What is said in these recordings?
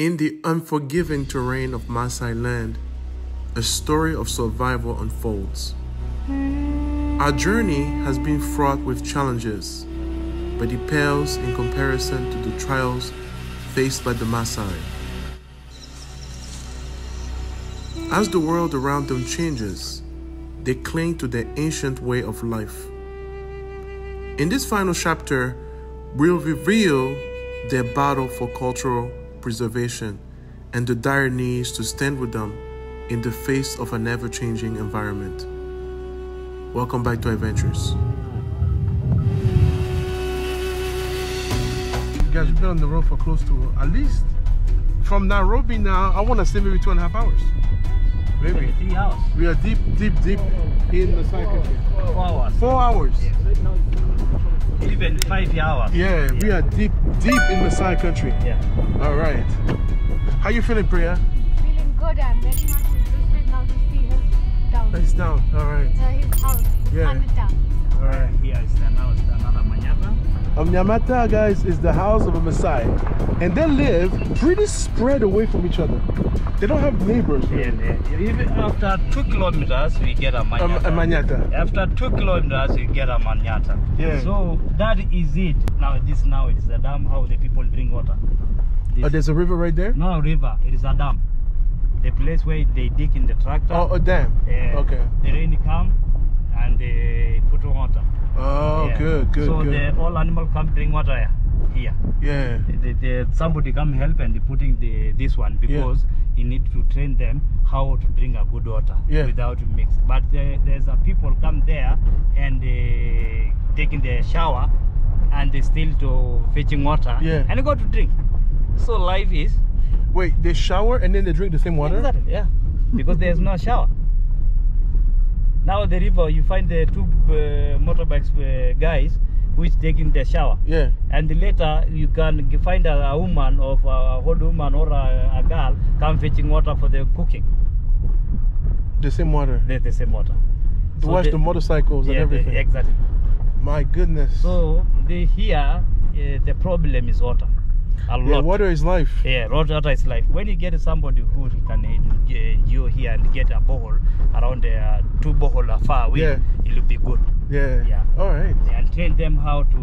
In the unforgiving terrain of Maasai land, a story of survival unfolds. Our journey has been fraught with challenges, but it pales in comparison to the trials faced by the Maasai. As the world around them changes, they cling to their ancient way of life. In this final chapter, we'll reveal their battle for cultural preservation and the dire needs to stand with them in the face of an ever changing environment. Welcome back to IvainTures. You guys, we've been on the road for close to at least from Nairobi now. I want to say maybe two and a half hours. Maybe. Three hours. We are deep, deep, deep in the Masai country. Four hours. Four hours. Even five hours. Yeah, we are deep, deep in Masai country. Yeah. All right. How you feeling, Priya? Feeling good. I'm very much interested now to see his town. It's down. All right. Uh, his house. Yeah. Anita. All right. Here is the, now is the another Manyata. Um, Nyamata, guys, is the house of a Maasai, and they live pretty spread away from each other. They don't have neighbors. Yeah, yeah. Even after two kilometers, we get a Um, Manyata. a Manyata. After two kilometers, we get a Manyata. Yeah. So that is it. Now this now it is a dam how the people drink water. This, Oh, there's a river right there. no river. It is a dam. The place where they dig in the tractor. Oh, a dam. uh, Okay. The rain come and they put water. Oh, Yeah. good, good, so good. the all animal come drink water here. Yeah. The, the, somebody come help and they putting the this one because you need to train them how to drink a good water Yeah. without mix. But there, there's a people come there and they taking their shower and they still to fetching water Yeah. and they go to drink. So life is Wait, they shower and then they drink the same water? Exactly, yeah. Because there's no shower. Now the river, you find the two uh, motorbikes uh, guys which taking the shower. Yeah. And later you can find a, a woman of a old woman or a, a girl come fetching water for the cooking. The same water. They the same water. To wash the, motorcycles and yeah, the- everything. exactly. My goodness. So the here uh, the problem is water. A yeah, water is life. Yeah, water is life. When you get somebody who can endure here and get a borehole around uh, two borehole far away, Yeah. it will be good. Yeah. Yeah. All right. And train them how to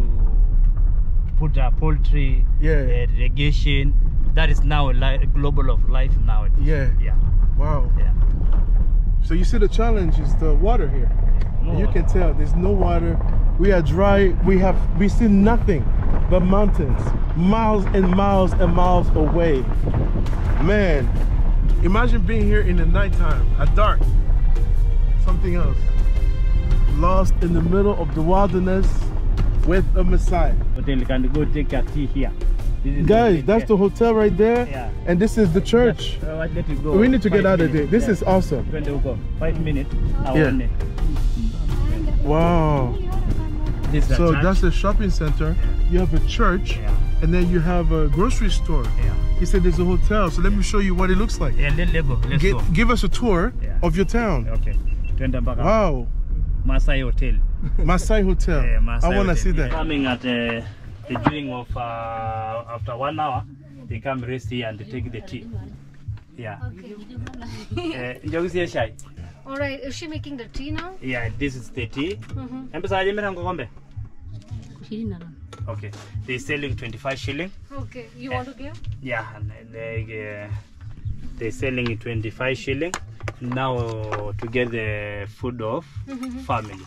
put a poultry, Yeah. uh, irrigation. That is now li- global of life now. Yeah. Yeah. Wow. Yeah. So you see the challenge is the water here. No you can tell there's no water. We are dry. We have we see nothing but mountains, miles and miles and miles away. Man, imagine being here in the nighttime at dark. Something else. Lost in the middle of the wilderness with a Maasai. Hotel can go take a tea here. Guys, that's the hotel right there, Yeah. and this is the church. Let it go. We need to get Five out of there. This Yeah. is awesome. When they go. Five minutes. Yeah. Yeah. Wow. So church. that's a shopping center. You have a church, Yeah. and then you have a grocery store. Yeah. He said there's a hotel. So let me show you what it looks like. Yeah, let, let go. Let's go. give us a tour Yeah. of your town. Okay. Wow, Masai Hotel. Masai Hotel. Yeah, Masai I want to see that. Coming at uh, the during of uh, after one hour, they come rest here and take the tea. Yeah. Okay. Uh, shai. All right. Is she making the tea now? Yeah, this is the tea. Mm-hmm. Mpesa aje Okay. They selling 25 shilling. Okay. You want to give? Yeah, and they uh, they selling it 25 shilling. Now to get the food of Mhm. family.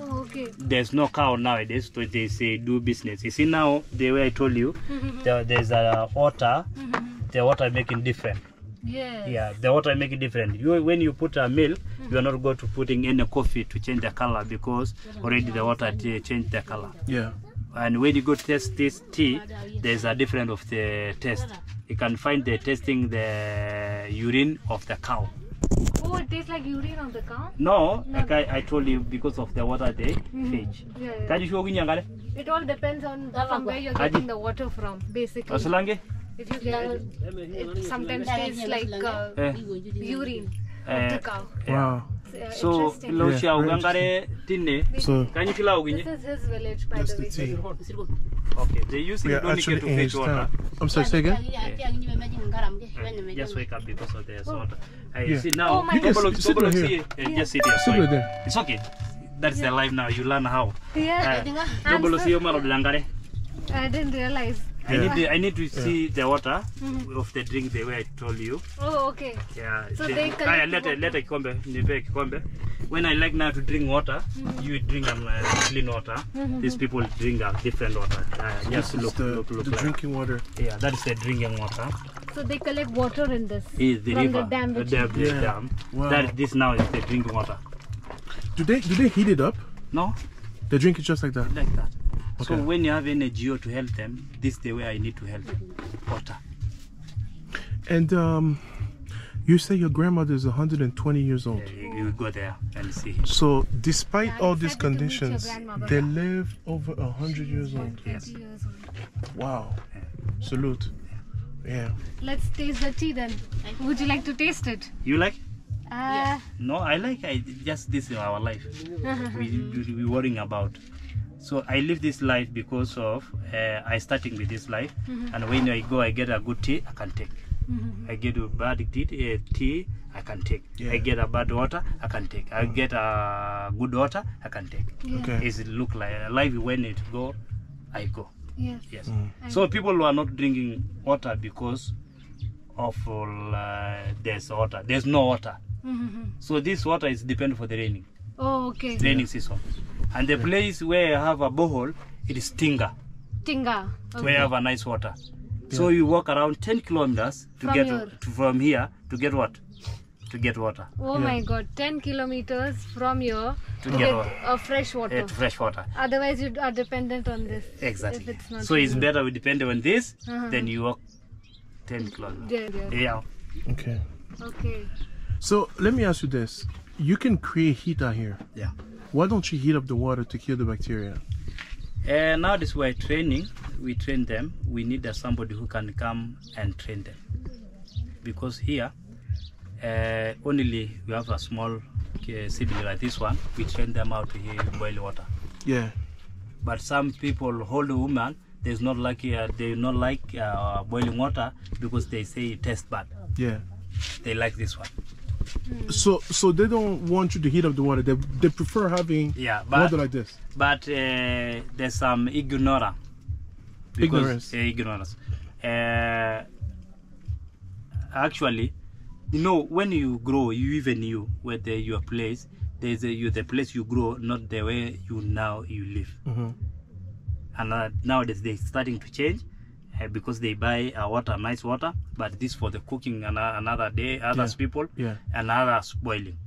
Oh, okay. There's no cow nowadays, so they say do business. You see now the way I told you, Mhm. there, there's a water. Mhm. The water making different. Yes. Yeah, the water making different. You when you put a milk, you are not going to putting any coffee to change the color because already the water t- changed the color. Yeah. And when you go test this tea, there's a different of the test. You can find the testing the urine of the cow. Oh, it tastes like urine on the cow. No, like I, I told you because of the water they Mhm. fetch. Yeah, yeah. Kaji shuo kunyangale? It all depends on from where you're getting the water from, basically. Wasalange? If you get it sometimes tastes like uh, Eh. urine of Eh, the cow. Wow. Uh, So interesting. lo Yeah, sha very ugangare tinne. So Can you feel how This is his village, by that's the the way. tea. Okay, they use We it only to in fetch water. I'm sorry, say again? Just wake up because of the water. I Yeah. see Oh now. my You can sit- look- sit look, here. see, uh, Just sit here. Sit right there. It's okay. That's the life now. You learn how. Yeah, Uh, I'm double so- see your maro blangare. I didn't realize. I need to, I need to see the water Mhm. of the drink the way I told you. Oh, okay. Yeah. So the- they collect Aya, the let water. let kikombe, nipe kikombe. When I like now to drink water, you drink um, uh, clean water. These people drink uh, different water. Uh, just look, the, look, look the like. drinking water. Yeah, that is the drinking water. So they collect water in this. Is the From river, the dam the which dam, the Yeah. dam. Wow. That this now is the drinking water. Do they do they heat it up? No, They drink it just like that. like that. So when you have any NGO to help them, this is the way I need to help them. Water. And um, you say your grandmother is 120 years old. Yeah, you, you go there and see him. So despite Yeah, all these excited to meet your conditions, grandmother. they live over 100 years old. Yes. years old. Wow. Salute. Yeah. Let's taste the tea then. Would you like to taste it? You like? Uh, No, I like. I just this is our life. we we, we worrying about. So I live this life because of uh, I starting with this life, and when I go, I get a good tea, I can take. I get a bad tea, uh, tea I can take. Yeah. I get a bad water, I can take. I get a good water, I can take. Okay. Is it look like life when it go, I go. yes. Yes. Mm. So people who are not drinking water because of uh, there's water. There's no water. Mhm. So this water is depend for the raining, Oh, okay. raining season. And the place where I have a borehole, it is Tinga, Tinga. where I have a nice water. So you walk around 10 kilometers to From get your- to, from here to get what? To get water. Oh my god, 10 kilometers from here To to get get uh, fresh water. Uh, fresh water. Otherwise, you are dependent on this. Exactly. If it's not So it's better we depend on this Uh-huh. than you walk 10 kilometers. Yeah, yeah. Yeah. Okay. Okay. So let me ask you this: You can create heat out here. Yeah. Why don't you heat up the water to kill the bacteria? Uh, now this we're training, we train them. We need uh, somebody who can come and train them. Because here, uh, only we have a small uh, sibling like this one. We train them how to boil water. Yeah. But some people, older women, there's not like uh, they not like uh, boiling water because they say it tastes bad. Yeah. They like this one. So so they don't want you to heat up the water. They they prefer having Yeah, but water like this. but uh, there's some ignorance. Because- Ignorance. uh, ignorance. Uh, actually, you know, when you grow, you even you where the your place, there's a, you the place you grow, not the way you now you live. Mhm. And uh, nowadays they're starting to change. Uh, because they buy uh, water, nice water, but this for the cooking and uh, another day, others Yeah. people, Yeah. and others boiling.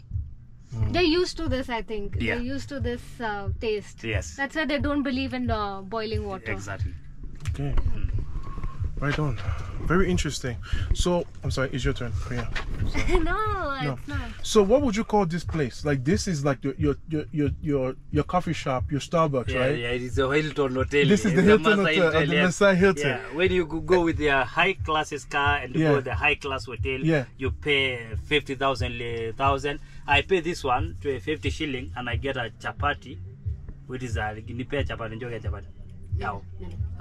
They're used to this, I think. Yeah. They're used to this uh, taste. Yes, That's why they don't believe in uh, boiling water. exactly. Okay. Right on. Very interesting. So I'm sorry, it's your turn. Priya. no, No. it's not. So what would you call this place? Like this is like your your your your your, your coffee shop, your Starbucks, Yeah, right? yeah, it's a Hilton hotel. This is It's the Hilton Masai hotel, uh, the yeah. Masai Hilton. Yeah, when you go- go with your high classes car and you Yeah. go the high class hotel, Yeah. you pay fifty thousand thousand. I pay this one to a fifty shilling and I get a chapati, which is a nipe chapati, njoge chapati. Yeah.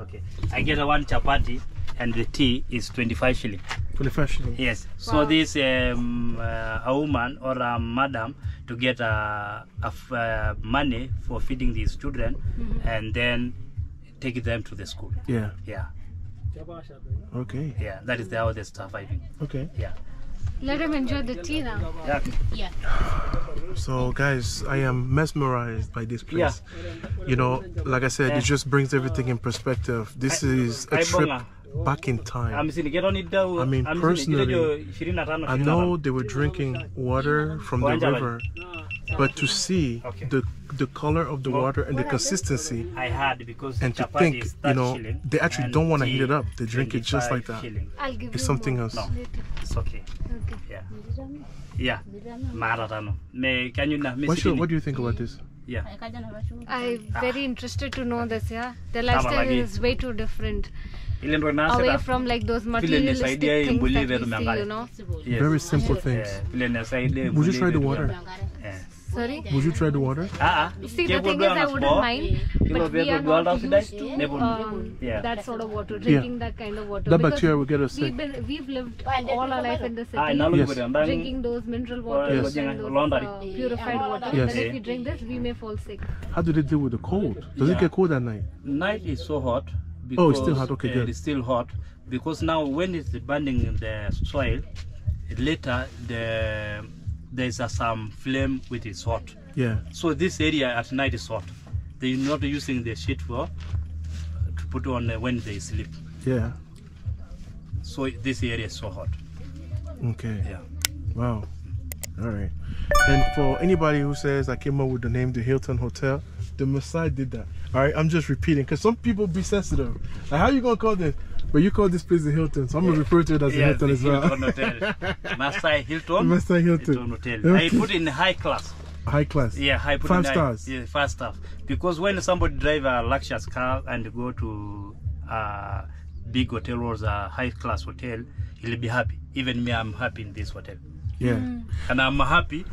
Okay. I get a one chapati and the tea is twenty five shilling. For the fashion. Yes. So this um, uh, a woman or a madam to get a, a f- uh, money for feeding these children, and then take them to the school. Yeah. Yeah, Okay. yeah. That is the how they surviving. Okay. Yeah. Let him enjoy the tea now. Yeah. Yeah. So guys, I am mesmerized by this place. Yeah. place. You know, like I said, Yeah. it just brings everything in perspective. This is a I trip bonga. Back in time. I'm seeing get on it down. I mean, personally, I know they were drinking water from the river, but to see Okay. the the color of the water and the consistency, I had because and to think, you know, they actually don't want to heat it up. They drink it just like that. I'll give It's something more else. No. It's okay. Okay. Yeah. Yeah. Mara tano. Me can you na me What's what do you think about this? Yeah. I'm very interested to know this, yeah. The lifestyle is way too different. away from like those vile materialistic things that vetu we see, you know. Yes. Very simple things. Vile nisaidia Would you try the water? mangale. Sorry. Would you try the water? Ah, ah. See, the thing is, I wouldn't mind, but we vetu are dua not used to um, Yeah. that sort of water, drinking that kind of water. That because bacteria will get us sick. We've, been, we've lived all our life in the Ah, city, inalo Yes. kwa ndani. drinking those mineral waters Yes. and those uh, purified water. Yes. Then if we drink this, we may fall sick. How do they deal with the cold? Does it get cold at night? Night is so hot. Oh, it's still hot. Okay, uh, good. It's still hot because now when it's burning in the soil, later the there's a, some flame which is hot. Yeah. So this area at night is hot. They're not using the sheet for to put on uh, when they sleep. Yeah. So this area is so hot. Okay. Yeah. Wow. All right. And for anybody who says I came up with the name the Hilton Hotel, the Maasai did that. All right. I'm just repeating because some people be sensitive. Like, how you gonna call this? But you call this place the Hilton, so I'm gonna refer to it as the Yes, Hilton the as well. Hilton Hotel. Masai Hilton. Maasai Hilton. Hilton Hotel. Okay. I put in high class. High class. Yeah, I put Five in high- stars. Yeah, five stars. Because when somebody drive a luxurious car and go to a big hotel or a high class hotel, he'll be happy. Even me, I'm happy in this hotel, Yeah. Mm. and I'm happy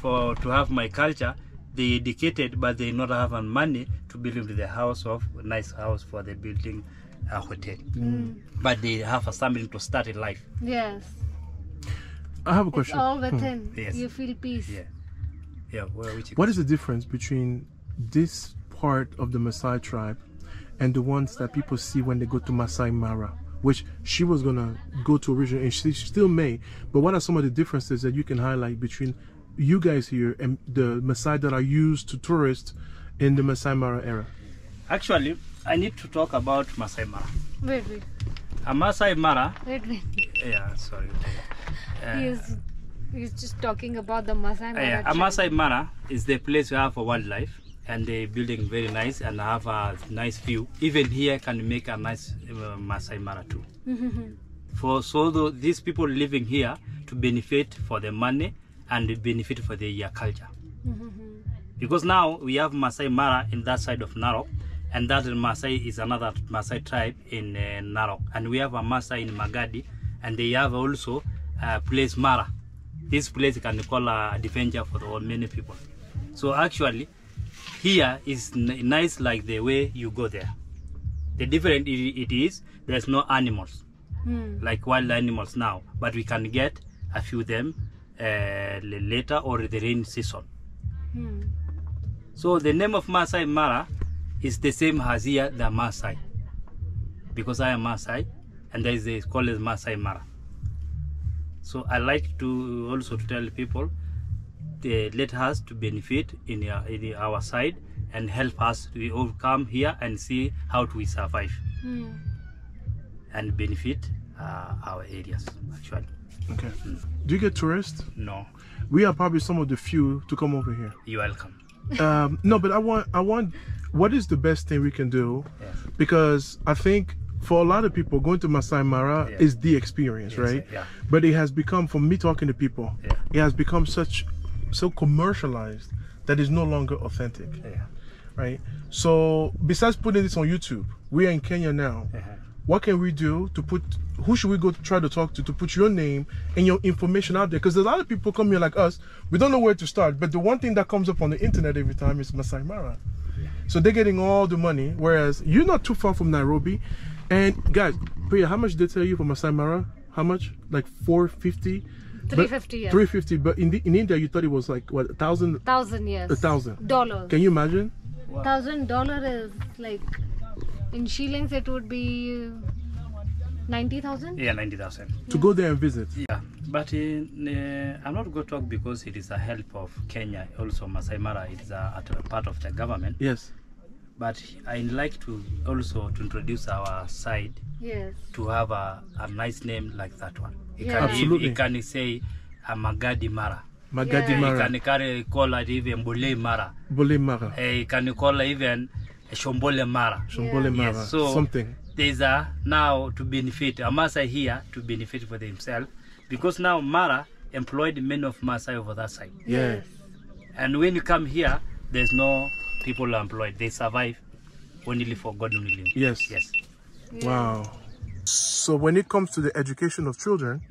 for to have my culture. They educated, but they not have money to build into the house of nice house for the building a hotel. Mm. But they have a something to start in life. Yes. I have a It's question. all within. Hmm. Yes. You feel peace. Yeah, yeah. Well, which What is the difference between this part of the Maasai tribe and the ones that people see when they go to Masai Mara, which she was gonna go to originally, and she still may. But what are some of the differences that you can highlight between you guys here and the Maasai that are used to tourists in the Masai Mara era? actually I need to talk about Masai Mara. Wait, wait, A Masai Mara. wait, wait. Yeah, sorry. Uh, He's, he's just talking about the Masai Mara. Yeah, tribe. Amasai Mara is the place we have for wildlife, and the building very nice and have a nice view. Even here can make a nice uh, Masai Mara too. for so tho- these people living here to benefit for the money and benefit for the uh, culture. Because now we have Masai Mara in that side of Narok, and that Masai is another Masai tribe in uh, Narok, and we have a Masai in Magadi, and they have also a place Mara. This place can call a adventure for the, many people. So actually, here is nice like the way you go there. The different it, is there's no animals Hmm. like wild animals now, but we can get a few of them uh, later or the rain season. Hmm. So the name of Masai Mara is the same as here the Masai, because I am Masai, and there is a called as Masai Mara. So I like to also to tell people, they let us to benefit in, our- in our side and help us to all come here and see how we survive Hmm. and benefit uh, our areas. Actually, Okay. Do you get tourists? no, We are probably some of the few to come over here. you're welcome. Um, no, but I want, I want, what is the best thing we can do? Yes. Because I think for a lot of people, going to Masai Mara Yeah. is the experience, Yes, right? yeah. But it has become, for me talking to people, Yeah. it has become such, so commercialized that it's no longer authentic, Yeah. right? So besides putting this on YouTube, we are in Kenya now. Uh-huh. What can we do to put? Who should we go to try to talk to to put your name and your information out there? Because there's a lot of people come here like us. We don't know where to start. But the one thing that comes up on the internet every time is Masai Mara. So they're getting all the money, whereas you're not too far from Nairobi. And guys, Priya, how much did they tell you for Masai Mara? How much? Like four fifty. 350, yes. Three fifty. But in the, in India, you thought it was like what a thousand, Thousand years. a thousand. Dollars. Can you imagine? Thousand dollar is like in shillings it would be ninety thousand. Yeah, ninety thousand. To go there and visit. Yeah, but in, uh, I'm not going to talk because it is a help of Kenya. Also, Masai Mara it is a, a part of the government. Yes. But I'd like to also to introduce our side Yes. to have a, a nice name like that one. It Yeah. can Absolutely. You can say a Magadi Mara. Magadi Yeah. You Mara. can call it even Bule Mara. Bule Mara. Uh, you can call it even Shombole Mara. Shombole Yeah. Mara. so- Something. there's a now to benefit a Maasai here to benefit for themselves because now Mara employed many of Maasai over that side. Yeah. And when you come here, there's no people employed. They survive only for God only. Yes. Yes. Wow. So when it comes to the education of children,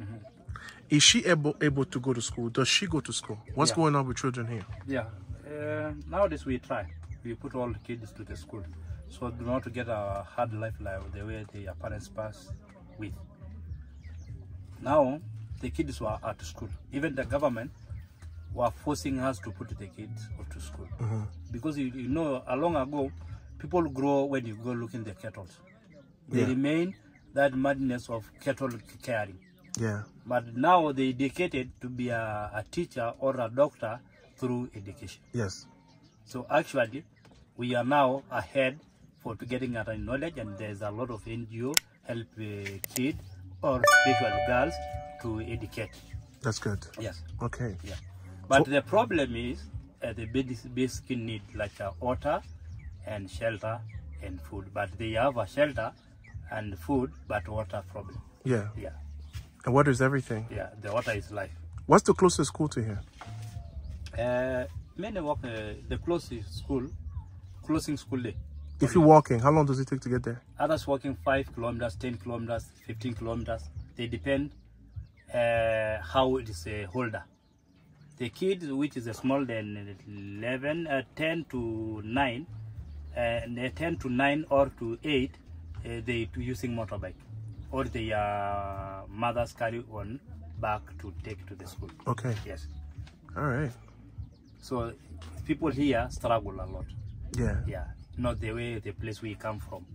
is she able able to go to school? Does she go to school? What's Yeah. going on with children here? Yeah. Uh, nowadays we try. We put all the kids to the school, so do not to get a hard life like the way their parents pass with. Now the kids were at school. Even the government were forcing us to put the kids to school uh-huh. because you, you know, a long ago, people grow when you go looking the cattle. They Yeah. remain that madness of cattle caring. Yeah. But now they dedicated to be a, a teacher or a doctor through education. Yes. So actually, we are now ahead for to getting at knowledge, and there's a lot of NGO help uh, kids or special girls to educate. That's good. Yes, Okay. yeah. But the problem is uh, the basic, basic need like uh, water and shelter and food. But they have a shelter and food, but water problem. Yeah. Yeah, And is everything? yeah. The water is life. What's the closest school to here? Uh, many work uh, the closest school, closing school day. If you're walking, how long does it take to get there? Others walking five kilometers, ten kilometers, fifteen kilometers. They depend uh, how it is a holder. The kid which is a small than 11, uh, 10 to 9, uh, and uh, 10 to 9 or to 8, uh, they using motorbike. Or their uh, mothers carry on back to take to the school. Okay. Yes. All right. So people here struggle a lot. Yeah. yeah not the way the place we come from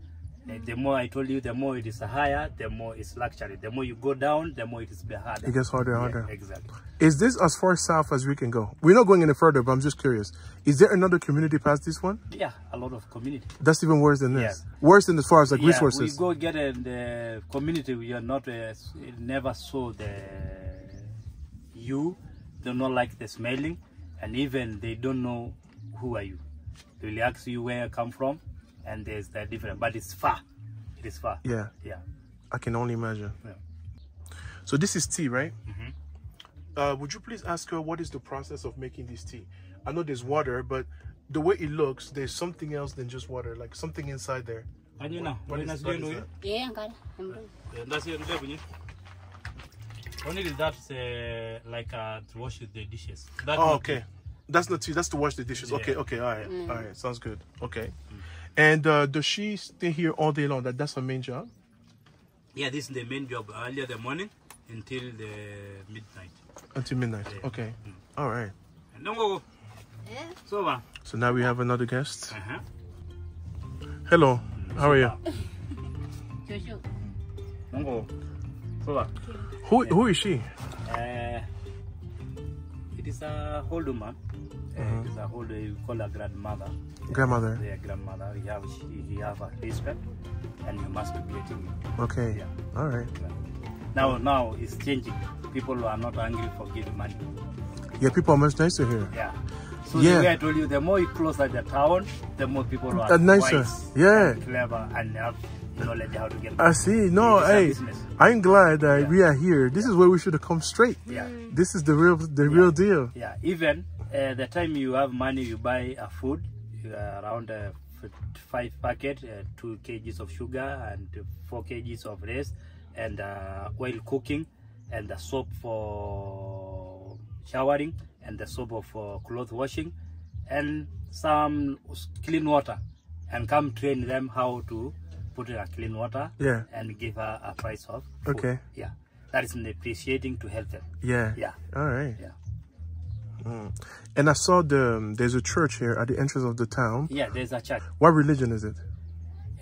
Uh, the more i told you the more it is higher the more it's luxury the more you go down the more it is harder It gets harder and Yeah, harder. exactly Is this as far south as we can go? We're not going any further, but I'm just curious. Is there another community past this one? yeah a lot of community That's even worse than this. Yes. Worse than as far as like yeah, resources. we go get in the community we are not uh, never saw the you they not like the smelling and even they don't know who are you they will ask you where you come from and there's the different but it's far it is far Yeah. yeah I can only imagine. Yeah. So this is tea, right? Uh, would you please ask her what is the process of making this tea? I know there's water, but the way it looks, there's something else than just water, like something inside there. and know What when is- I what see is you that? Yeah, angkara. Emro. Yeah, that's your neighbor, yeah? Only that's uh, like uh, to wash the dishes. That Oh, not- okay. That's not tea. That's to wash the dishes. Okay, Yeah. okay, all right, all right. Sounds good. Okay. And uh, does she stay here all day long? That that's her main job. Yeah, this is the main job. Earlier the morning until the midnight. Until midnight. Yeah. Okay. All right. And don't go. So, uh So now we have another guest. huh. Hello. How are you? Don't go. So, uh, Who who is she? uh, it is a old woman. Uh, it is a old, you call her grandmother. Grandmother. Their grandmother. You have, you have a respect, and you must be greeting me. Okay. Yeah. All right. Now, now it's changing. People are not angry for giving money. Yeah, people are much nicer here. Yeah. So Yeah. the way I told you, the more you closer the town, the more people are Uh, nicer. Yeah. and clever, and have knowledge how to get. I see. No, It is a hey. I'm glad that Yeah. we are here. This is where we should have come straight. Yeah, This is the real, the real deal. yeah. Even uh, the time you have money, you buy a food uh, around uh, five packet, uh, two kgs of sugar and four kgs of rice, and uh, oil cooking, and the soap for showering, and the soap for uh, cloth washing, and some clean water, and come train them how to put a clean water, Yeah. and give her a price of food. Okay. Yeah, that is appreciating to help them. Yeah. Yeah, All right. yeah. And I saw the um, there's a church here at the entrance of the town. Yeah, there's a church. What religion is it?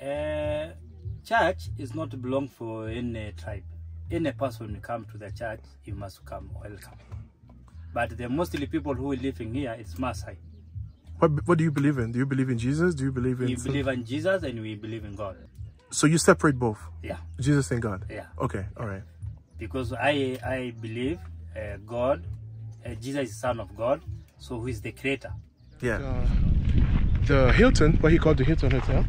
Uh, church is not belong for any tribe. Any person who come to the church, you must come welcome. But the mostly people who are living here, it's Maasai. What What do you believe in? Do you believe in Jesus? Do you believe in? We believe in Jesus and we believe in God. So you separate both, Yeah, Jesus and God. yeah. Okay. All right. Because I I believe uh, God, uh, Jesus is Son of God, so who is the Creator. Yeah. the Hilton, what he called the Hilton Hotel,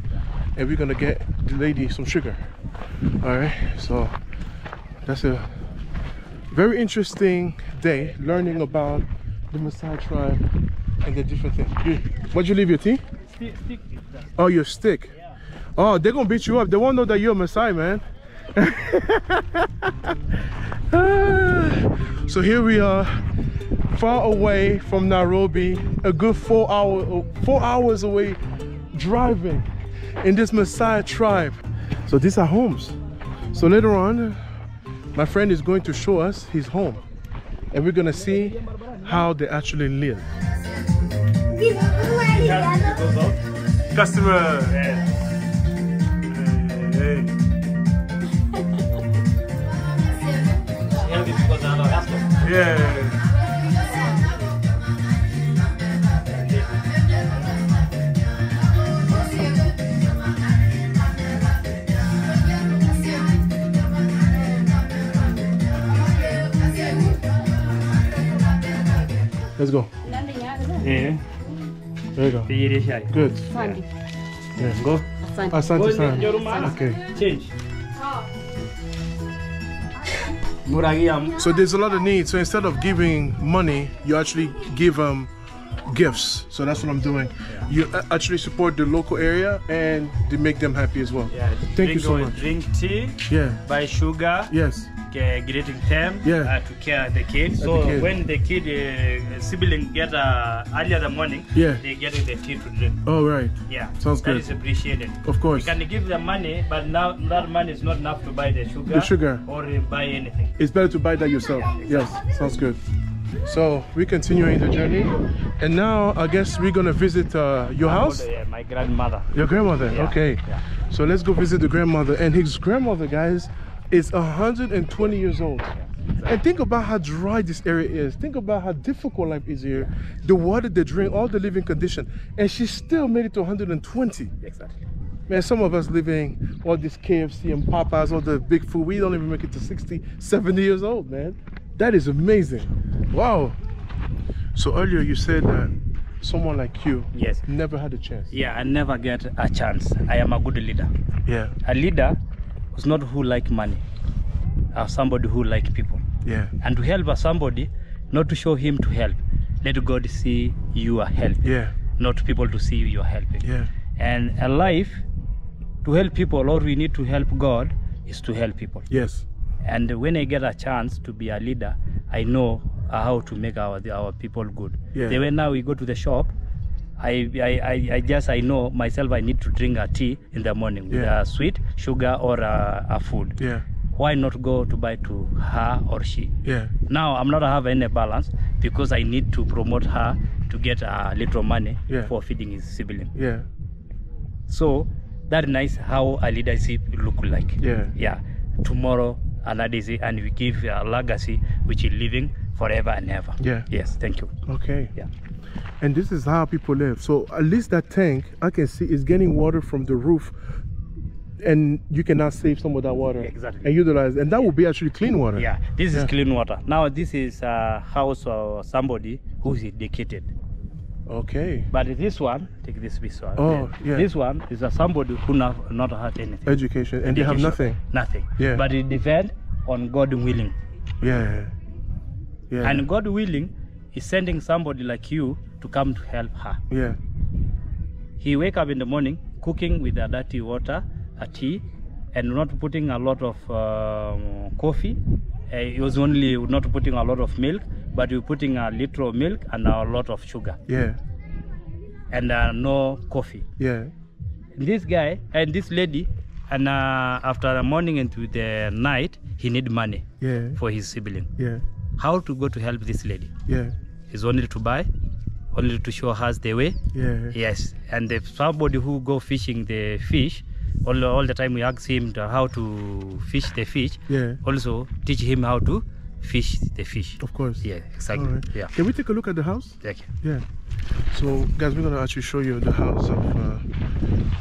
and we're gonna get the lady some sugar. All right. So that's a very interesting day learning about the Maasai tribe and the different things. You, what'd you leave your tea? Stick. Oh, your stick. Oh, they're gonna beat you up. They won't know that you're a Maasai, man. so here we are, far away from Nairobi, a good four hour, four hours away, driving in this Maasai tribe. So these are homes. So later on, my friend is going to show us his home, and we're gonna see how they actually live. Customer. Let's go. Eh, There you go. Good. Sandy. Yeah. Go. Asante ah, sana. Okay. Change. Um, so there's a lot of need. So instead of giving money, you actually give them gifts. So that's what I'm doing. You uh, actually support the local area and they make them happy as well. Yeah. Thank you drink, so uh, much. Drink tea, Yeah. buy sugar, Yes. Uh, greeting them Yeah. uh, to care the kid. the So kid. when the kid uh, sibling get uh, early in the morning, Yeah. they get the tea to drink. Oh right. Yeah, Sounds That good. is appreciated. Of course. You can give them money, but now that money is not enough to buy the sugar. The sugar. Or uh, buy anything. It's better to buy that yourself. Yes. Sounds good. So we continuing the journey, and now I guess we're gonna visit uh, your house. Yeah, my grandmother. Your grandmother. Yeah, Okay. yeah. So let's go visit the grandmother. And his grandmother, guys, is 120 years old. And think about how dry this area is. Think about how difficult life is here. The water they drink, all the living condition. And she still made it to 120. Exactly. Man, some of us living all this KFC and Popeyes, all the big food, we don't even make it to 60, 70 years old, man. That is amazing. Wow. So earlier you said that someone like you Yes. never had a chance. Yeah, I never get a chance. I am a good leader. Yeah. A leader not who like money, or somebody who like people. Yeah. And to help a somebody, not to show him to help. Let God see you are helping, Yeah. not people to see you are helping. Yeah. And a life, to help people, or we need to help God, is to help people. Yes. And when I get a chance to be a leader, I know uh, how to make our our people good. Yeah. Then when now we go to the shop, I, I, I, just I know myself I need to drink a tea in the morning with Yeah. a sweet sugar or a, a food. Yeah. Why not go to buy to her or she? Yeah. Now I'm not have any balance because I need to promote her to get a little money Yeah. for feeding his sibling. Yeah. So that nice how a leadership look like. Yeah. Yeah. Tomorrow another day and we give a legacy which is living forever and ever. Yeah. Yes. Thank you. Okay. Yeah. And this is how people live. So at least that tank I can see is getting water from the roof and you cannot save some of that water Exactly. and utilize and that will be actually clean water. Yeah. This Yeah. is clean water. Now this is a house or somebody who is dedicated. Okay. But this one, take this this one. Oh, yeah. This one is a somebody who not not had anything. Education and they have nothing. Nothing. Yeah. But it depend on God willing. Yeah. Yeah. And God willing is sending somebody like you to come to help her. yeah. He wake up in the morning cooking with a dirty water, a tea, and not putting a lot of um, coffee. Uh, he was only not putting a lot of milk, but you putting a liter of milk and a lot of sugar Yeah. and uh, no coffee. Yeah. This guy and this lady, and uh, after the morning into the night, he need money Yeah. for his sibling. Yeah. How to go to help this lady? Yeah. Is only to buy, only to show us the way. Yeah. Yes, and if somebody who go fishing the fish, all, all the time we ask him to how to fish the fish. Yeah. Also teach him how to fish the fish. Of course. Yeah, exactly. Right. Yeah. Can we take a look at the house? You. Yeah. So, guys, we're gonna actually show you the house of, uh,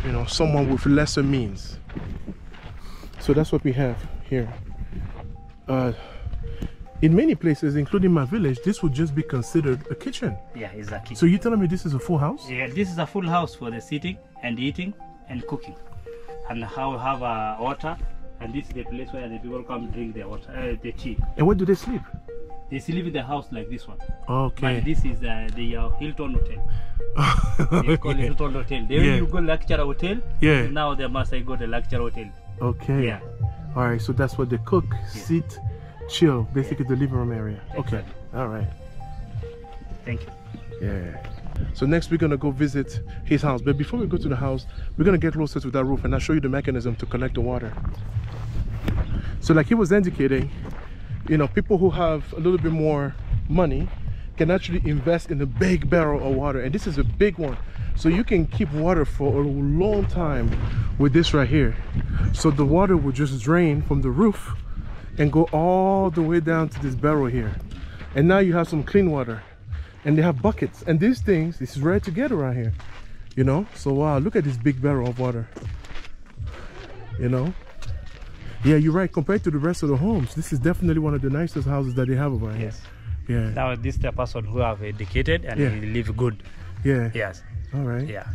you know, someone with lesser means. So that's what we have here. Uh, in many places, including my village, this would just be considered a kitchen. Yeah, exactly. So you're telling me this is a full house? yeah, this is a full house for the sitting and eating and cooking, and how we have a water, and this is the place where the people come drink the water, uh, the tea. And where do they sleep? They sleep in the house like this one. But Okay. this is uh, the uh, Hilton Hotel. They call it Hilton Hotel. Yeah. you go lecture hotel. Yeah. Now they must go to lecture hotel. okay. Yeah. All right, so that's what they cook, sit, chill, basically the living room area. Okay. Exactly. All right. Thank you. Yeah. So next we're gonna go visit his house. But before we go to the house, we're gonna get closer to that roof and I'll show you the mechanism to collect the water. So like he was indicating, you know, people who have a little bit more money can actually invest in a big barrel of water. And this is a big one. So you can keep water for a long time with this right here. So the water will just drain from the roof and go all the way down to this barrel here. And now you have some clean water and they have buckets and these things this is rare to get around here you know so wow look at this big barrel of water you know yeah you're right compared to the rest of the homes this is definitely one of the nicest houses that they have around here Yes. yeah Now this the person who have educated and Yeah. live good. yeah Yes. all right Yeah.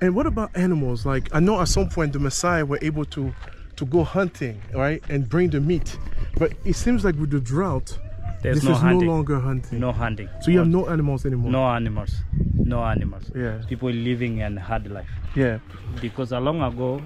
and what about animals like i know at some point the Maasai were able to to go hunting right and bring the meat but it seems like with the drought There's this no is hunting. no longer hunting No hunting. so you have no animals anymore no animals. No animals. Yeah. People living an hard life. yeah Because a long ago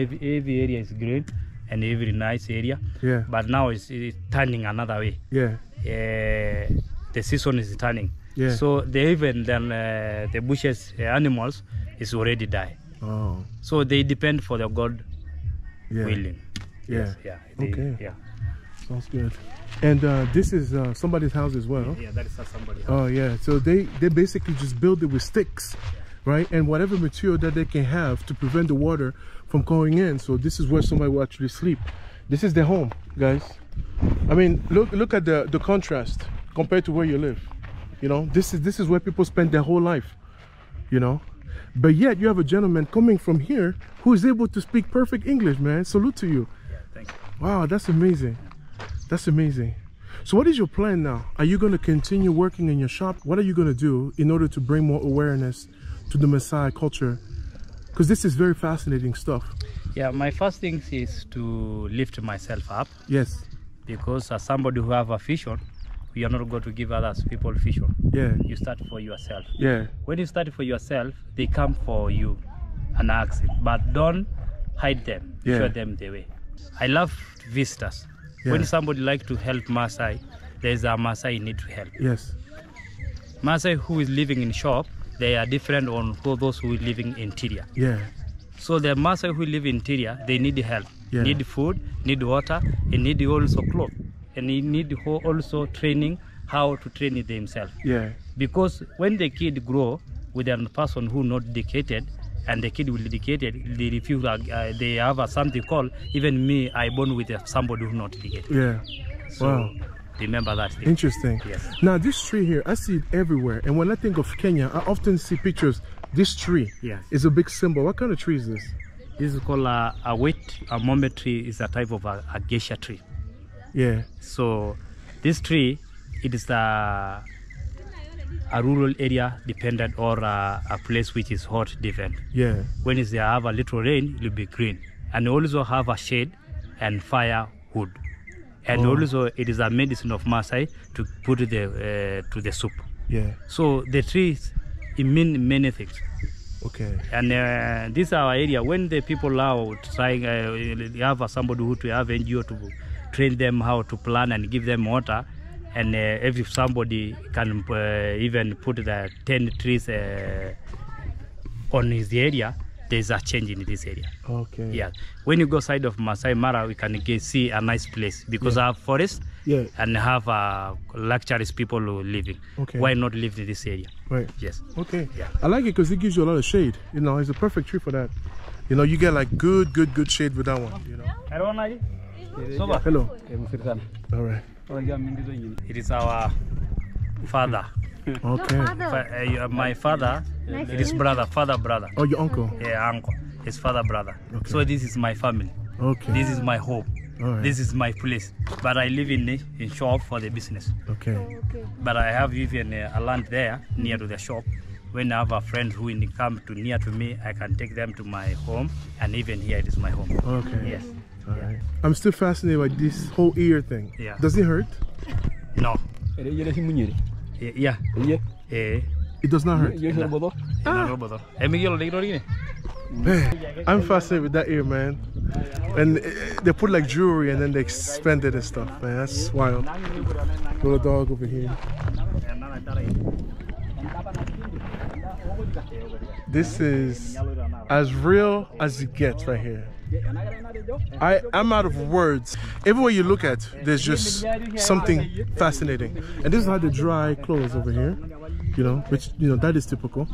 every, every area is green and every nice area. yeah But now it's, it's turning another way. yeah uh, the season is turning. Yeah. So the even then uh, the bushes uh, animals is already die. oh So they depend for the God yeah willing. yeah Yes, yeah. They, Okay. Yeah. Sounds good. And uh, this is uh, somebody's house as well. Yeah, that is how somebody. Oh yeah. So they they basically just build it with sticks, right? And whatever material that they can have to prevent the water from going in. So this is where somebody will actually sleep. This is their home, guys. I mean, look look at the the contrast compared to where you live. You know, this is this is where people spend their whole life. You know. But yet you have a gentleman coming from here who is able to speak perfect English, man. Salute to you. Yeah, thank you. Wow, that's amazing. That's amazing. So what is your plan now? Are you going to continue working in your shop? What are you going to do in order to bring more awareness to the Maasai culture? Because this is very fascinating stuff. Yeah, my first thing is to lift myself up Yes. because as somebody who have a vision, you are not going to give others people vision. Yeah. You start for yourself. Yeah. When you start for yourself, they come for you and ask it. But don't hide them. Yeah. Show them the way. I love visitors. Yeah. When somebody like to help Maasai, there's a Maasai need to help. Yes. Maasai who is living in shop, they are different on who those who living in interior. Yeah. So the Maasai who live interior, they need help. Yeah. Need food, need water, and need also clothes. And they need also training how to train themselves. Yeah. because when the kid grow with a person who not dedicated and the kid will dedicated they refuse uh, uh, they have a something called even me i born with a, somebody who not dedicated Yeah. so Wow. remember that thing Interesting. Yes. Now this tree here, I see it everywhere. And when I think of Kenya, I often see pictures. This tree Yes. is a big symbol. What kind of tree is this? this is called a, a wet a moment tree is a type of a, a acacia tree Yeah. so this tree it is a a rural area dependent or a, a place which is hot dependent Yeah. when it's there have a little rain, it will be green. And also have a shade and firewood. And Oh. also it is a medicine of Maasai to put the uh, to the soup. Yeah. So the trees it mean many things. Okay. And uh, this is our area. When the people are trying, uh, they have somebody who to have NGO to train them how to plant and give them water. And uh, if somebody can uh, even put the 10 trees uh, on his area, there's a change in this area. Okay. Yeah. When you go side of Masai Mara, we can get, see a nice place because I have forest Yeah. and have uh, luxurious people who living. Okay. Why not live in this area? Right. Yes. Okay. Yeah. I like it because it gives you a lot of shade. You know, it's a perfect tree for that. You know, you get like good, good, good shade with that one. You know. Hello. All right. It is our father. Okay. Your Fa- father. uh, my father, Nice it is brother, father, brother. Oh, your uncle. Yeah, uncle. His father, brother. Okay. So this is my family. Okay. This is my home. All right. This is my place. But I live in the in shop for the business. Okay. Okay. But I have even uh, a land there near to the shop. When I have a friend who in- come to near to me, I can take them to my home, and even here it is my home. Okay. Yes. All right. I'm still fascinated by this whole ear thing. Yeah. Does it hurt? No. Y- Yeah. Eh. It does not hurt. Ina robo to. Eh, Miguel, le quiero ir. Man, I'm fascinated with that ear, man. And uh, they put like jewelry and then they expand it and stuff, man. That's wild. Little dog over here. This is as real as it gets right here. I, I'm out of words. Everywhere you look at, there's just something fascinating. And this is how they dry clothes over here. You know, which, you know, that is typical.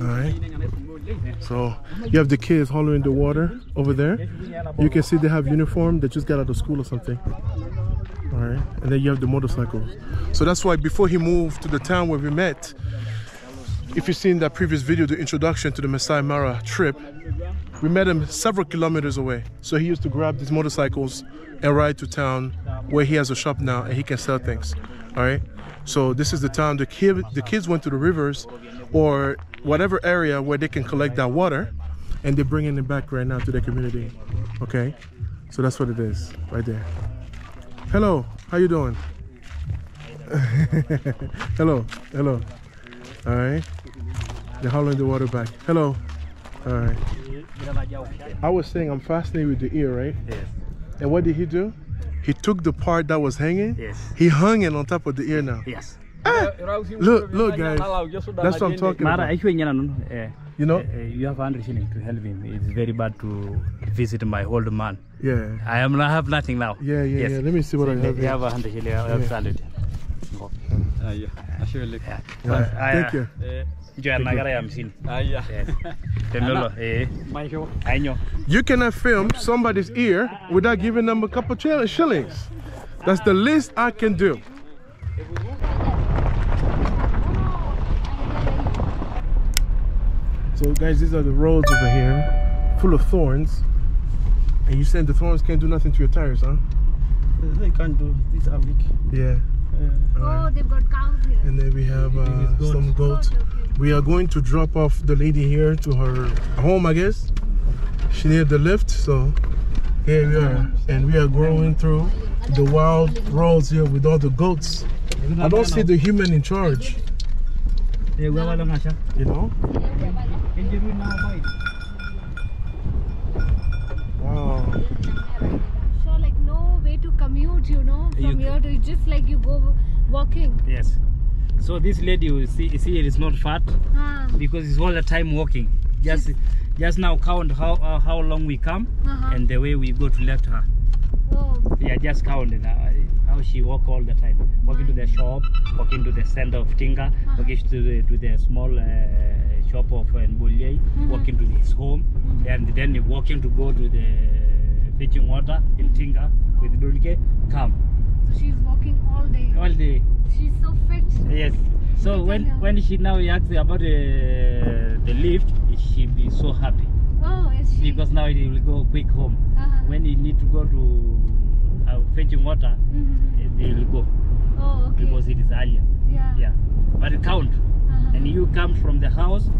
All right. So you have the kids hollering the water over there. You can see they have uniform. They just got out of school or something. All right. And then you have the motorcycles. So that's why before he moved to the town where we met, if you've seen that previous video, the introduction to the Maasai Mara trip, we met him several kilometers away. So he used to grab these motorcycles and ride to town where he has a shop now and he can sell things. All right. So this is the town. The kid, the kids went to the rivers or whatever area where they can collect that water and they're bringing it back right now to the community. Okay. So that's what it is right there. Hello. How you doing? hello. Hello. All right. They're hauling the water back. Hello. All right. I was saying I'm fascinated with the ear, right? Yes. And what did he do? He took the part that was hanging. Yes. He hung it on top of the ear now. Yes. Ah, Look, look, guys. That's what I'm talking about. you know, eh, You know? eh, you have 100 shilling to help him. It's very bad to visit my old man. Yeah. I am I have nothing now. Yeah, yeah, Yes. yeah. Let me see what I have You here. have 100 shilling. I have Yeah. 100. Aya, ashe Yeah. Yeah. Thank you. Eh, Join Nagara Yamsin. aya. Yes. Pemelo, eh, I know. You cannot film somebody's ear without giving them a couple chill- shillings. That's the least I can do. So guys, these are the roads over here, full of thorns. And you said the thorns can't do nothing to your tires, huh? They can't do this are weak. Yeah. Oh, they've got cows here. And then we have uh, goats. some goats. Goat, okay. We are going to drop off the lady here to her home, I guess. She needed the lift, so here we are. And we are going through the wild roads here with all the goats. I don't see the human in charge, Eh, gua wala nga siya. you know? Hindi rin na ako Wow. So like no way to commute, you know, from c- here to just like you go walking. Yes. So this lady you see, you see it is not fat Ah, because it's all the time walking. Just just now count how uh, how long we come uh-huh. and the way we go to left her. oh, Yeah, just count it, uh, how she walk all the time. Walking to the shop, walking to the center of Tinga, walking to the to the small uh, shop of uh, Mbulye, walking to his home, and then walking to go to the fetching water in Tinga with Dulke. Come so she's walking all day. all day. She's so fit. Yes. So when when she now asks about uh, the lift, she be so happy Oh, she? because now it will go quick home. uh-huh. When you need to go to uh, fetching water, Mhm. eh, they will go Oh, okay. because it is earlier. yeah. Yeah. But count, Uh-huh. and you come from the house,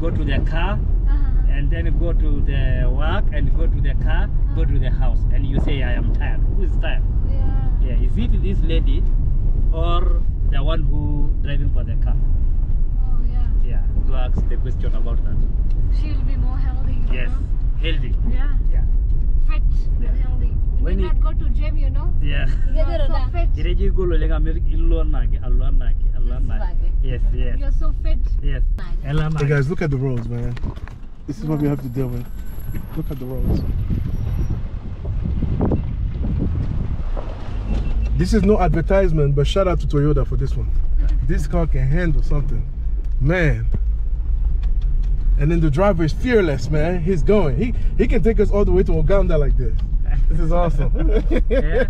go to the car, Uh-huh. And then go to the work, and go to the car, go to the house, and you say, "I am tired." Who is tired? Yeah. Yeah. Is it this lady, or the one who driving for the car? Oh, yeah. Yeah. To ask the question about that. She'll be more healthy. Yes. know? Healthy. Yeah. Yeah. Fit Yeah. and healthy. When When you- you not go to gym, you know. Yeah. You are so fit. Ireji golo lenga mer illo nake, allo nake, allo. Yes. Yes. You're so fit. Yes. Ella Hey guys, look at the roads, man. This is what we have to deal with. Look at the roads. This is no advertisement, but shout out to Toyota for this one. This car can handle something. Man. And then the driver is fearless, man. He's going. He he can take us all the way to Uganda like this. This is awesome. Yeah.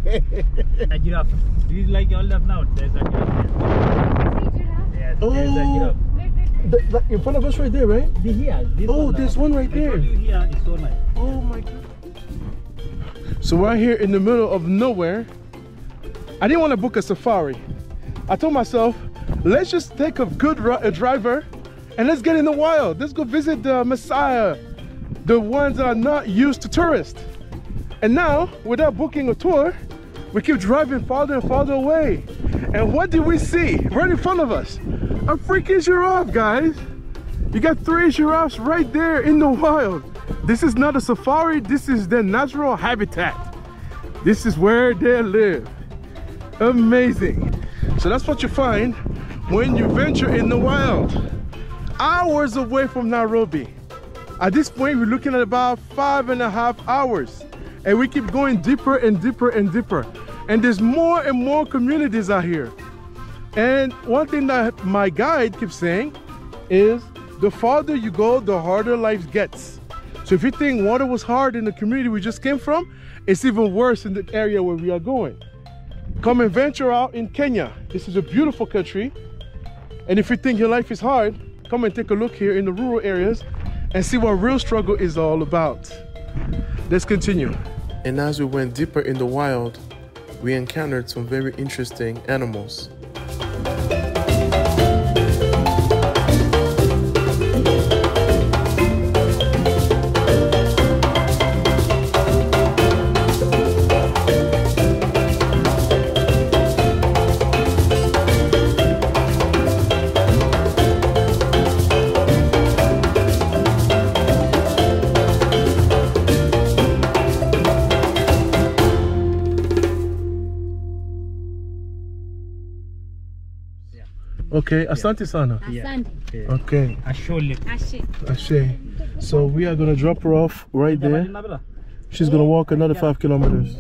A giraffe. Do you like all of now? There's a giraffe. See giraffe? Yes. There's a Oh. giraffe. In front of us right there, right? The here. This Oh, one, there's one right there. you here is so nice. Oh my god. So we're here in the middle of nowhere. I didn't want to book a safari. I told myself, let's just take a good a driver and let's get in the wild. Let's go visit the Maasai, the ones that are not used to tourists. And now, without booking a tour, we keep driving farther and farther away. And what did we see right in front of us? A freaking giraffe, guys. You got three giraffes right there in the wild. This is not a safari, this is their natural habitat. This is where they live. Amazing. So that's what you find when you venture in the wild. Hours away from Nairobi. At this point, we're looking at about five and a half hours. And we keep going deeper and deeper and deeper. And there's more and more communities out here. And one thing that my guide keeps saying is the farther you go, the harder life gets. So if you think water was hard in the community we just came from, it's even worse in the area where we are going. Come and venture out in Kenya. This is a beautiful country. And if you think your life is hard, come and take a look here in the rural areas and see what real struggle is all about. Let's continue. And as we went deeper in the wild, we encountered some very interesting animals. Okay, Asante Sana. Asante. Okay, Ashole. Ashe. Ashe. So we are gonna drop her off right there. She's gonna walk another five kilometers.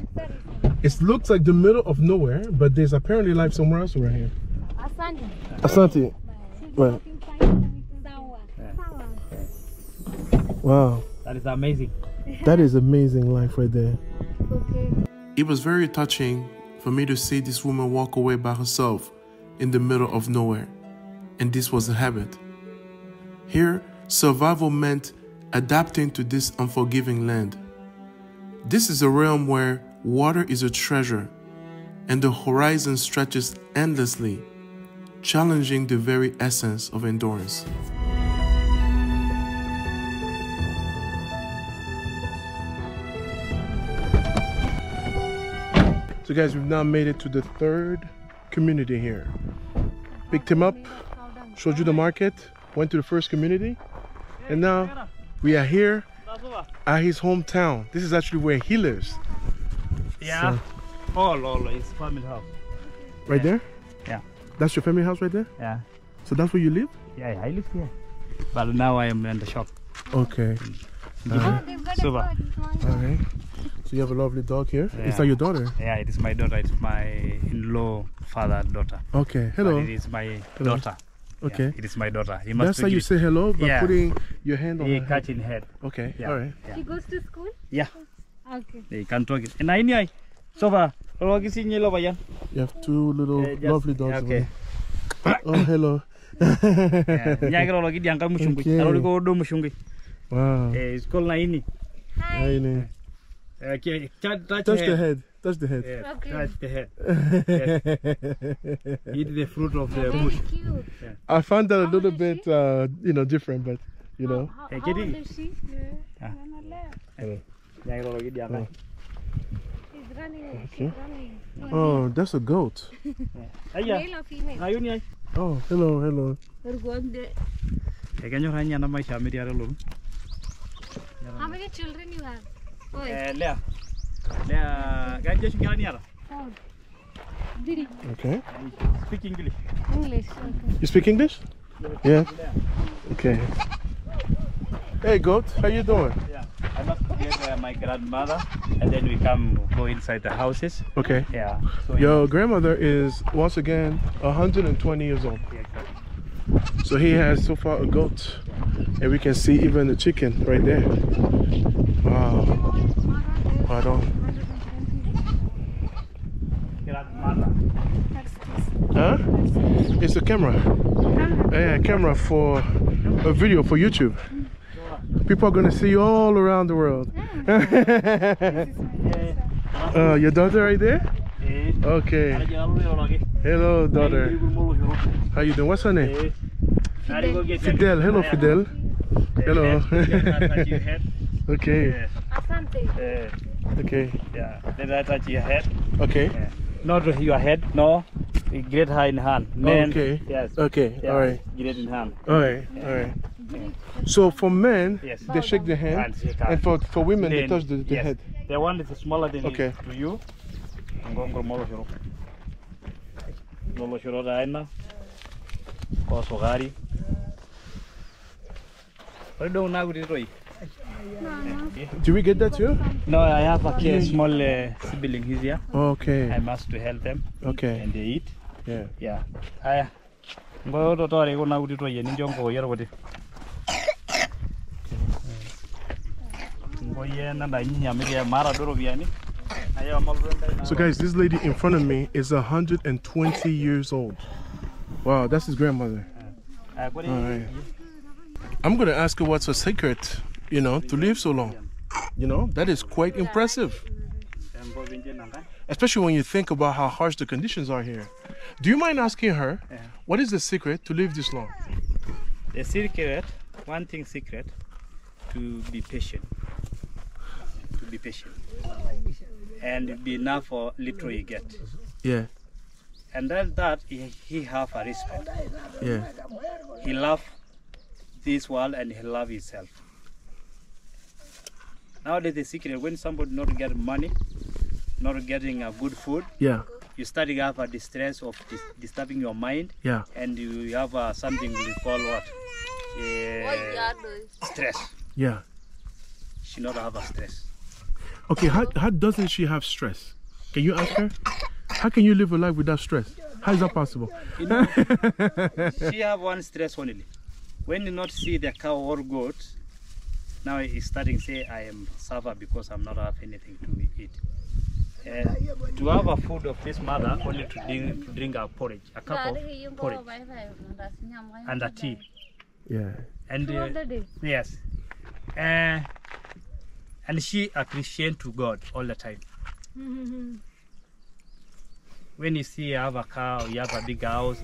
It looks like the middle of nowhere, but there's apparently life somewhere else around here. Asante. Asante. Right. Sawa. Wow. That is amazing. That is amazing life right there. Okay. It was very touching for me to see this woman walk away by herself in the middle of nowhere. And this was a habit. Here, survival meant adapting to this unforgiving land. This is a realm where water is a treasure and the horizon stretches endlessly, challenging the very essence of endurance. So, guys, we've now made it to the third community here. Picked him up, showed you the market, went to the first community, and now we are here at his hometown. This is actually where he lives. Yeah. Oh, Lolo, it's family house. Right there? Yeah. That's your family house right there? Yeah. So that's where you live? Yeah, yeah, I live here. But now I am in the shop. Okay. Mm. Uh-huh. Mm-hmm. Oh, they've Super. bird. All right. So you have a lovely dog here. Yeah. that your daughter? Yeah, it is my daughter. It's my in-law father daughter. Okay. But Hello. it is my Hello. daughter. Okay. Yeah, it is my daughter. You must That's how you give- say hello by Yeah. putting your hand on He her head. catch head. Okay. Yeah. All right. She goes to school? Yeah. Okay. They can talk it. And I ini ay. Soba. Kalau kisi ni lo bayan. You have two little Eh, just- lovely dogs. Okay. Oh, hello. Nya kira lagi diangkat musyungi. Okay. Kalau di kodo musyungi. Wow. Eh, sekolah na ini. Hi, Nene. Eh, touch, touch, Touch the head. Head. Touch the head. Yes, Okay. touch the head. Eat the fruit of the Very bush. cute. I found that a little bit, uh, you know, different, but you know. How, Hey, how old is she? Ah. Hello. Nya kira lagi diangkat. She's running. Okay. Oh, that's a goat. Male or female? Ayo ni ay. Oh, hello, hello. Kanyo hanya nama siya mi diare lulu. How many children you have? Oh, Lea. Lea, ganja shungi ni ara. four. Didi. Okay. Speak English. English. Okay. You speak English? Yeah. Okay. Hey, goat. How you doing? Yeah. I must get uh, my grandmother, and then we come go inside the houses. Okay. Yeah. So Your grandmother is once again 120 years old. Yeah, exactly. So he has so far a goat, and we can see even the chicken right there. Wow. Pardon. Grandmother. Huh? It's a camera. Yeah, camera for a video for YouTube. People are gonna see you all around the world. uh, your daughter right there? Eh. Okay. Ada jalan lu ya lagi. Hello, daughter. mulu hero. How you doing? What's her name? Eh. Mari go get Fidel. Hello, Fidel. Hello. Then I touch your head. Okay. Eh, Asante. eh, Okay. yeah. Then I touch your head. Okay. Not your head, no. Get her in hand. Then, Okay. Yes. Okay. Yeah. All right. Get it in hand. All right. All right. So for men, Yes. they shake the hand, And and for for women, they touch the, the yes. head. The one is smaller than Okay. to you. Ngongoro molo shiro. Molo shiro daina. Ko sugari. Ore do na. Do we get that too? No, I have a small uh, sibling. He's here. Okay. I must to help them Okay. and they eat. Yeah. Yeah. Aya. Ngoyo to tore ko na gudi roi ni jongo yero gudi. Ngoye na da nyinya mi ya mara doro biani. Aya molo ndai. So guys, this lady in front of me is 120 years old. Wow, that's his grandmother. Alright. I'm gonna ask her what's her secret, you know, to live so long. You know, that is quite impressive. Embo binje nanga. Especially when you think about how harsh the conditions are here. Do you mind asking her what is the secret to live this long? The secret, one thing secret, to be patient. To be patient. And be enough for little you get. Yeah, And then that he, he have a respect. yeah, He love this world and he love himself. Nowadays the secret when somebody not get money, not getting a good food, yeah, you start to have a distress of dis- disturbing your mind yeah. and you have uh, something we call what? Uh, stress. Yeah. She not have a stress. Okay, how, how doesn't she have stress? Can you ask her? How can you live a life without stress? How is that possible? You know, she have one stress only. When you not see the cow or goat, now he's starting to say I am suffer because I'm not have anything to eat. And to have a food of this mother only to drink to drink a porridge, a cup of porridge and a tea. Yeah. And uh, yes, uh, and she appreciate to God all the time. When you see you have a cow, you have a big house,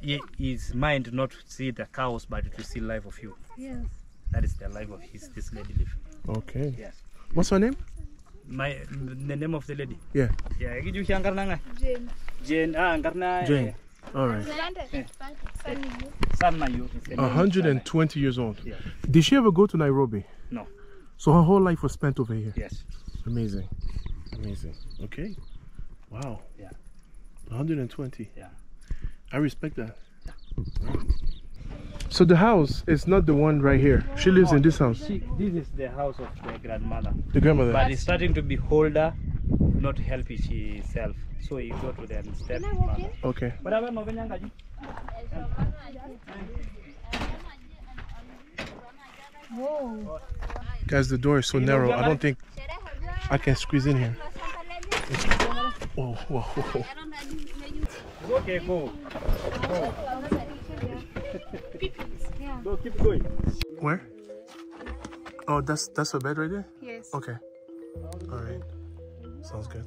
he- his mind not to see the cows but to see life of you. yes. That is the life of his this lady live. Okay. Yes. What's her name? My the name of the lady. Yeah. Yeah, you can nanga. Jane. Jane. Ah, karna. Jane. All right. San Mayu. is the name of 120 years old. Yeah. Did she ever go to Nairobi? No. So her whole life was spent over here. Yes. Amazing. Amazing. Okay. Wow. Yeah. 120. Yeah. I respect that. So the house is not the one right here. She lives in this house. She, this is the house of the grandmother. The grandmother. But it's starting to be older, not helping herself. So he go to the step. Okay. But I no benyanga ji. Whoa. Guys, the door is so narrow. I don't think I can squeeze in here. Whoa, whoa, whoa. Okay, go. Go, keep going. Where? Oh, that's that's a bed right there. Yes. Okay. All right. Sounds good.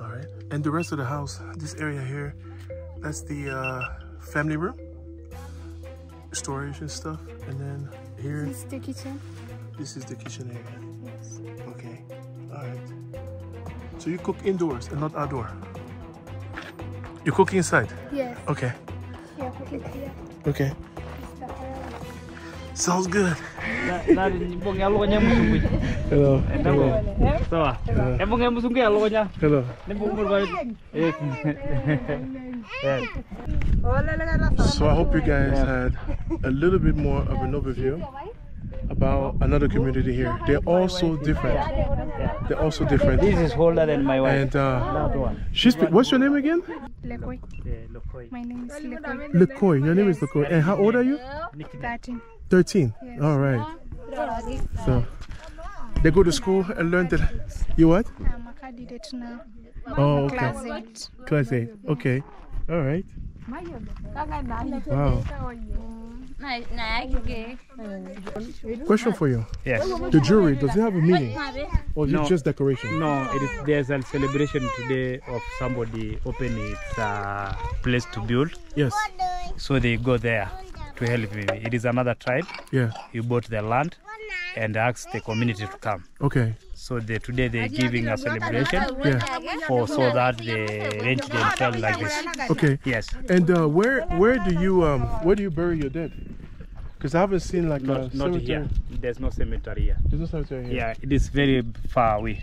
All right. And the rest of the house, this area here, that's the uh, family room, storage and stuff. And then here, This is the kitchen. this is the kitchen area. Yes. Okay. All right. So you cook indoors and not outdoor. You cook inside. Yes. Okay. Yeah, cook it. Okay. It's the oil. Sounds good. Na mbong ya lokonya musungu. Hello. Hello. Sawa. Embong ya musungu ya lokonya. Hello. Ni mbong mur bari. Yes. Yes. So I hope you guys had a little bit more of an overview about another community here. They're all so different. They're all so different. This is older than my wife. And uh, one. she's. What's your name again? Lekoy. Yeah, My name is Lekoy. Lekoy. Your name is Lekoy. And how old are you? Thirteen. 13. All right. So they go to school and learn that. You what? I'm a candidate now. Oh, okay. Class eight. Class 8. Okay. All right. Wow. Question for you. Yes. The jewelry, does it have a meaning? Or is No. it just decoration? No, it is there's a celebration today of somebody opening its uh, place to build. Yes. So they go there to help me. It is another tribe. Yeah. You bought the land and asked the community to come. Okay. So they, today they're giving a celebration Yeah. for so that they arrange themselves like this. Okay. Yes. And uh, where where do you um where do you bury your dead? Because I haven't seen like a Not, not here. There's no cemetery here. There's no cemetery here. Yeah, it is very far away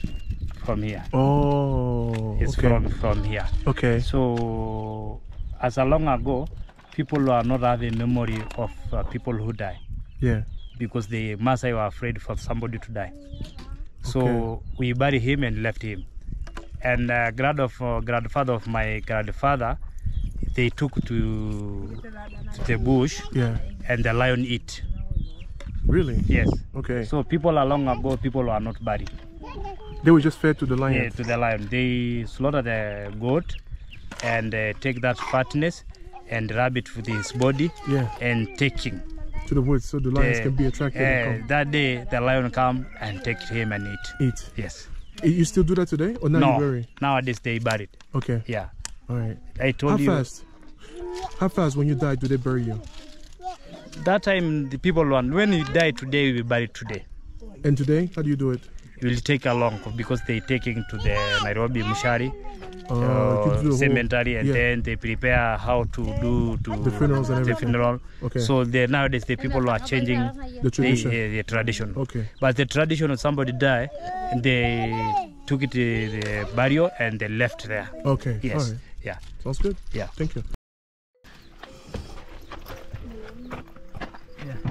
from here. Oh. It's okay. from from here. Okay. So, as a long ago, people are not having memory of uh, people who die Yeah. because the Maasai were afraid for somebody to die. So Okay. we buried him and left him. And uh, grand of uh, grandfather of my grandfather, they took to, to the bush Yeah. and the lion eat. Really? Yes. Okay. So people are long ago, people are not buried. they were just fed to the lion? Yeah, to the lion. They slaughter the goat and uh, take that fatness and rub it with his body Yeah. and taking. To the woods, so the lions the- can be attracted uh, that day, the lion come and take him and eat. eat. Yes. You still do that today, or now no, you bury? nowadays they bury it. Okay. Yeah. All right. I How told you fast? How fast when you die do they bury you? that time the people want when you die today, we bury today. And today, how do you do it? It will take a long because they taking to the Nairobi Mushari Uh, uh, you do the whole- cemetery and yeah. then they prepare how to do to The funerals and the everything. funeral. Okay. So the, nowadays the people are changing the the, tradition. uh, the tradition. Okay. But the tradition of somebody die, they took it to the burial and they left there. Okay. Yes. All right. Yeah. Sounds good. Yeah. Thank you.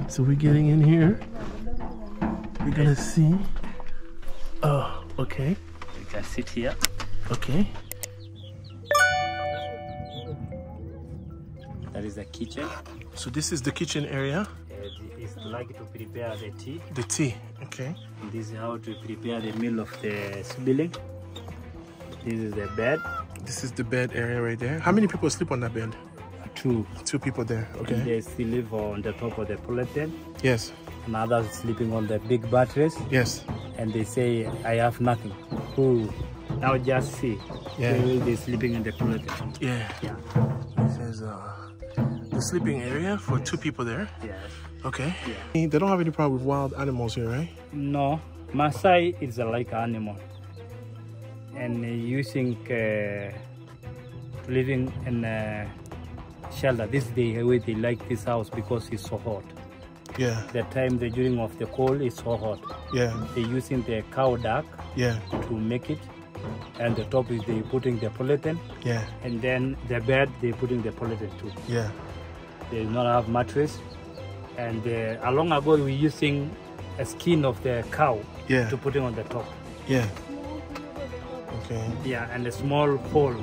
So we're getting in here. We're gonna see. Oh, okay. You can sit here. Okay. That is the kitchen. So this is the kitchen area. Uh, it's like to prepare the tea. The tea. Okay. And this is how to prepare the meal of the sibling. This is the bed. This is the bed area right there. How many people sleep on that bed? Two. Two people there. And Okay. they still live on the top of the polythene. Yes. And others sleeping on the big batteries. Yes. And they say, I have nothing. Who? Now just see. Yeah. They will be sleeping in the polythene. Yeah. Yeah. This is uh, the sleeping area for two people there. Yes. Okay. Yeah. They don't have any problem with wild animals here, right? No, Maasai is a like animal, and using uh, living in a shelter. This is the way they like this house because it's so hot. Yeah. The time the during of the cold is so hot. Yeah. They using the cow duck Yeah. to make it, and the top is they putting the polythene, Yeah. and then the bed they putting the polythene too. Yeah. They do not have mattress, and uh, a long ago we using a skin of the cow Yeah. to it on the top. Yeah. Okay. Yeah, and a small hole.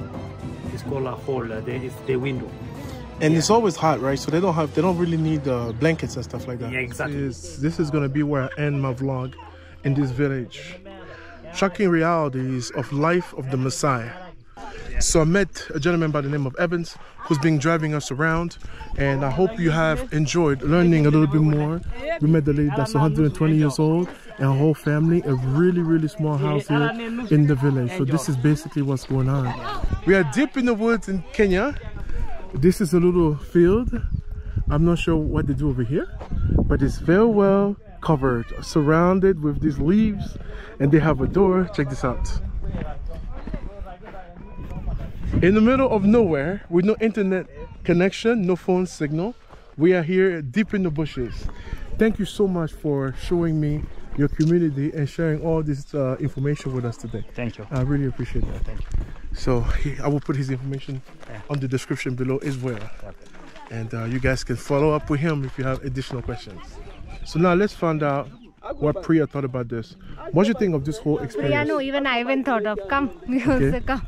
It's called a hole. Uh, there is the window. And it's always hot, right? So they don't have, they don't really need uh, blankets and stuff like that. Yeah, exactly. This is, this is gonna be where I end my vlog in this village. Shocking realities of life of the Maasai. So I met a gentleman by the name of Evans who's been driving us around and I hope you have enjoyed learning a little bit more. We met the lady that's 120 years old and her whole family, a really, really small house here in the village. So this is basically what's going on. We are deep in the woods in Kenya. This is a little field. I'm not sure what they do over here, but it's very well covered, surrounded with these leaves, and they have a door. Check this out. In the middle of nowhere, with no internet connection, no phone signal, we are here deep in the bushes. Thank you so much for showing me your community and sharing all this uh, information with us today. Thank you. I really appreciate that. Thank you. So he, I will put his information Yeah. on the description below as well. And uh, you guys can follow up with him if you have additional questions. So now let's find out what Priya thought about this. What do you think of this whole experience? Yeah, experience? no, even I haven't thought of. Come, you Okay. also come.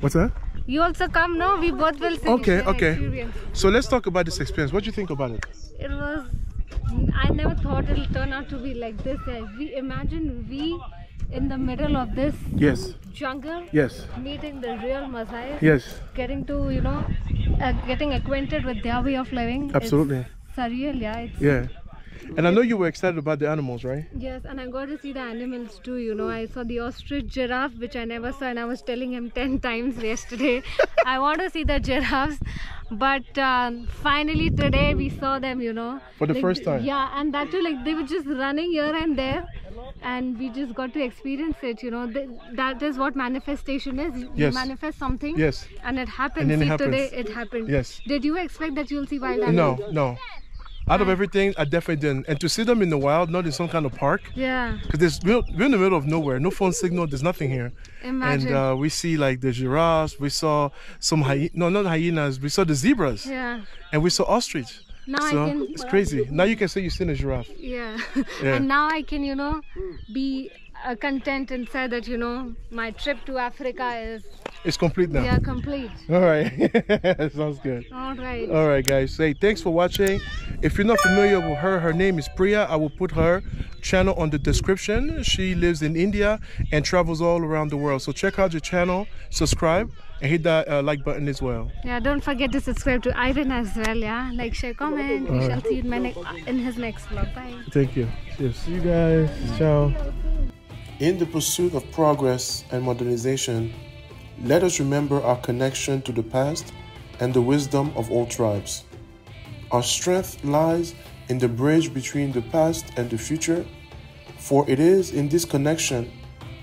What's that? You also come, no? We both will see. Okay, okay. experience. So let's talk about this experience. What do you think about it? It was. I never thought it'll turn out to be like this. We imagine we in the middle of this Yes, jungle yes, meeting the real Maasai. yes, Getting to you know, uh, getting acquainted with their way of living. absolutely It's surreal, yeah. It's, Yeah. And I know you were excited about the animals, right? Yes, and I got to see the animals too. You know, I saw the ostrich giraffe, which I never saw, and I was telling him 10 times yesterday. I want to see the giraffes, but um, finally today we saw them, you know. For the Like, first time. Yeah, and that too, like they were just running here and there, and we just got to experience it, you know. Th- that is what manifestation is. You Yes. manifest something, Yes. and it happens. And then it see, happens. today it happened. Yes. Did you expect that you'll see wild animals? No, no. Out of everything, I definitely didn't. And to see them in the wild, not in some kind of park, Yeah. because there's we're, we're in the middle of nowhere, no phone signal, there's nothing here. Imagine. And uh, we see like the giraffes, we saw some hy- no, not hyenas, we saw the zebras, yeah. and we saw ostrich. Now I so can- it's crazy. Now you can say you've seen a giraffe. Yeah. Yeah. and now I can, you know, be uh, content and say that, you know, my trip to Africa is It's complete now. yeah complete. All right, sounds good. All right. All right, guys. Say thanks for watching. If you're not familiar with her, her name is Priya. I will put her channel on the description. She lives in India and travels all around the world. So check out your channel, subscribe, and hit that uh, like button as well. Yeah, don't forget to subscribe to Ivan as well. Yeah, like, share, comment. We shall see you in, in his next vlog. Bye. Thank you. Cheers. See you guys. Ciao. In the pursuit of progress and modernization, let us remember our connection to the past and the wisdom of all tribes. Our strength lies in the bridge between the past and the future, for it is in this connection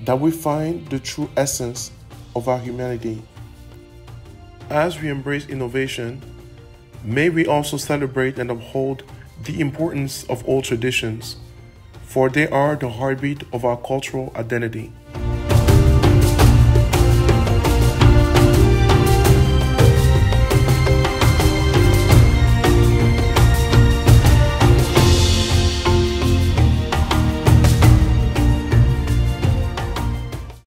that we find the true essence of our humanity. As we embrace innovation, may we also celebrate and uphold the importance of old traditions, for they are the heartbeat of our cultural identity.